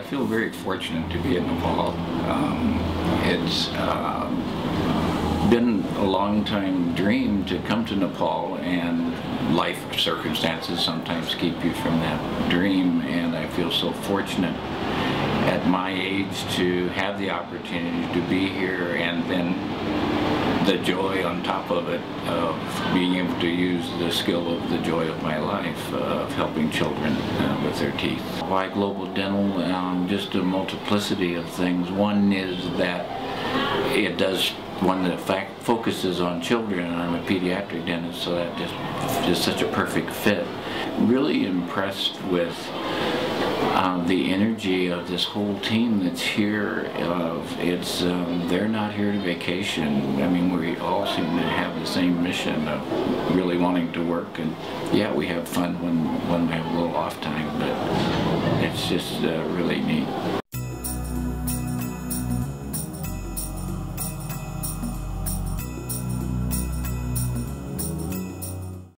feel very fortunate to be in Nepal. Um, it's uh, been a long time dream to come to Nepal and life circumstances sometimes keep you from that dream and I feel so fortunate at my age to have the opportunity to be here and then the joy on top of it of being able to use the skill of the joy of my life uh, of helping children uh, with their teeth. Why Global Dental? Um, just a multiplicity of things. One is that it does one that fact focuses on children and I'm a pediatric dentist so that just is such a perfect fit. Really impressed with um, the energy of this whole team that's here. Of it's um, they're not here to vacation. I mean, we all seem to have the same mission of really wanting to work, and yeah, we have fun when when we have a little off time, but it's just uh, really neat.